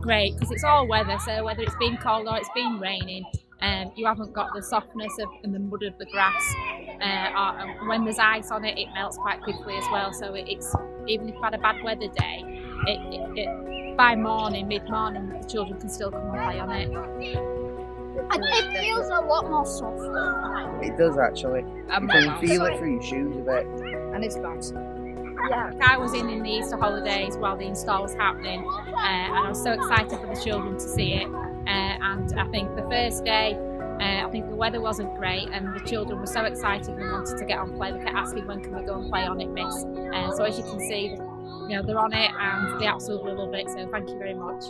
great because it's all weather. So whether it's been cold or it's been raining, um, you haven't got the softness of and the mud of the grass. Uh, or, when there's ice on it, it melts quite quickly as well. So it, it's even if you've had a bad weather day, it, it, it by morning, mid morning, the children can still come and play on it. And it feels a lot more soft. It does actually. Um, You can feel it through your shoes a bit. And it's bouncy. Yeah. I was in in the Easter holidays while the install was happening, uh, and I was so excited for the children to see it. Uh, and I think the first day, uh, I think the weather wasn't great, and the children were so excited and wanted to get on play. They kept asking, "When can we go and play on it, Miss?" Uh, so as you can see, you know they're on it and they absolutely love it. So thank you very much.